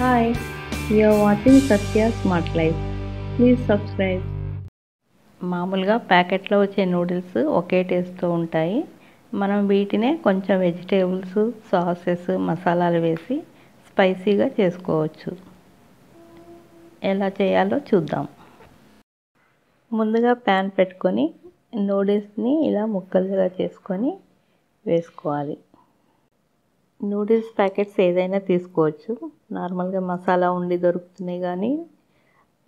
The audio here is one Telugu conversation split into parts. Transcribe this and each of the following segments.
Hi you watching watching Satya smart life please subscribe మామూలుగా ప్యాకెట్లో వచ్చే నూడిల్స్ ఒకే టేస్ట్తో ఉంటాయి. మనం వీటినే కొంచెం వెజిటేబుల్స్ సాసెస్ మసాలాలు వేసి స్పైసీగా చేసుకోవచ్చు. ఎలా చేయాలో చూద్దాం. ముందుగా ప్యాన్ పెట్టుకొని నూడిల్స్ని ఇలా ముక్కలుగా చేసుకొని వేసుకోవాలి. నూడిల్స్ ప్యాకెట్స్ ఏదైనా తీసుకోవచ్చు. నార్మల్గా మసాలా ఉండి దొరుకుతున్నాయి కానీ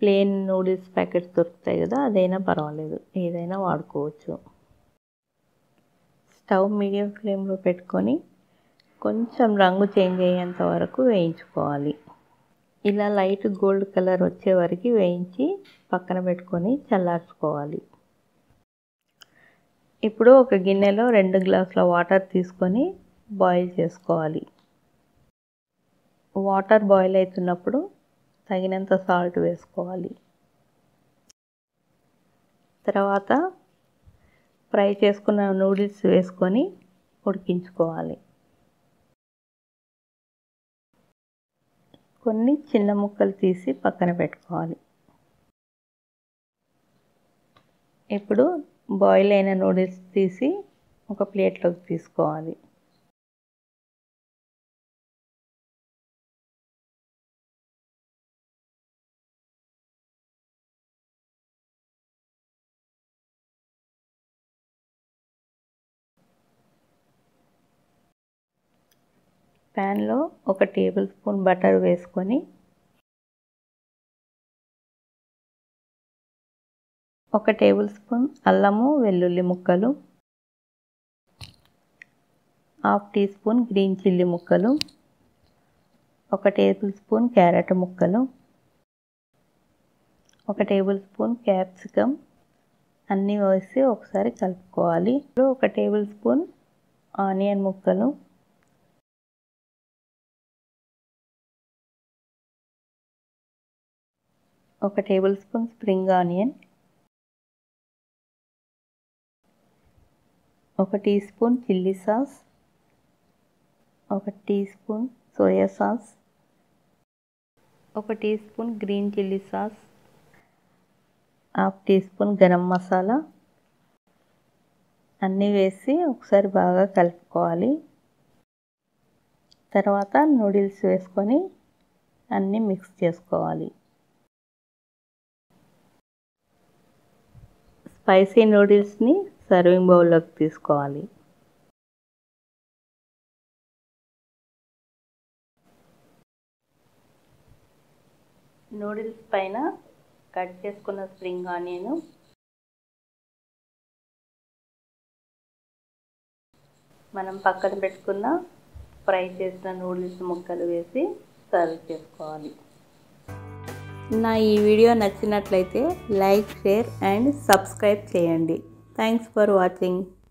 ప్లెయిన్ నూడిల్స్ ప్యాకెట్స్ దొరుకుతాయి కదా అదైనా పర్వాలేదు. ఏదైనా వాడుకోవచ్చు. స్టవ్ మీడియం ఫ్లేమ్లో పెట్టుకొని కొంచెం రంగు చేంజ్ అయ్యేంత వరకు వేయించుకోవాలి. ఇలా లైట్ గోల్డ్ కలర్ వచ్చే వరకు వేయించి పక్కన పెట్టుకొని చల్లార్చుకోవాలి. ఇప్పుడు ఒక గిన్నెలో రెండు గ్లాసుల వాటర్ తీసుకొని బాయిల్ చేసుకోవాలి. వాటర్ బాయిల్ అవుతున్నప్పుడు తగినంత సాల్ట్ వేసుకోవాలి. తర్వాత ఫ్రై చేసుకున్న నూడిల్స్ వేసుకొని ఉడికించుకోవాలి. కొన్ని చిన్న ముక్కలు తీసి పక్కన పెట్టుకోవాలి. ఇప్పుడు బాయిల్ అయిన నూడిల్స్ తీసి ఒక ప్లేట్లోకి తీసుకోవాలి. ప్యాన్లో ఒక టేబుల్ స్పూన్ బటర్ వేసుకొని ఒక టేబుల్ స్పూన్ అల్లము వెల్లుల్లి ముక్కలు half teaspoon green chilli ముక్కలు ఒక టేబుల్ స్పూన్ క్యారెట్ ముక్కలు ఒక టేబుల్ స్పూన్ క్యాప్సికమ్. అన్నీ వేసి ఒకసారి కలుపుకోవాలి. ఒక టేబుల్ స్పూన్ ఆనియన్ ముక్కలు ఒక టేబుల్ స్పూన్ స్ప్రింగ్ ఆనియన్ ఒక టీ స్పూన్ చిల్లీ సాస్ ఒక టీ స్పూన్ సోయా సాస్ ఒక teaspoon green chilli sauce half teaspoon garam masala. అన్నీ వేసి ఒకసారి బాగా కలుపుకోవాలి. తర్వాత నూడిల్స్ వేసుకొని అన్నీ మిక్స్ చేసుకోవాలి. స్పైసీ నూడిల్స్ని సర్వింగ్ బౌల్లోకి తీసుకోవాలి. నూడిల్స్ పైన కట్ చేసుకున్న స్ప్రింగ్ ఆనియన్ మనం పక్కన పెట్టుకున్న ఫ్రై చేసిన నూడిల్స్ ముక్కలు వేసి సర్వ్ చేసుకోవాలి. నా ఈ వీడియో నచ్చినట్లయితే లైక్ షేర్ అండ్ సబ్స్క్రైబ్ చేయండి. Thanks for watching.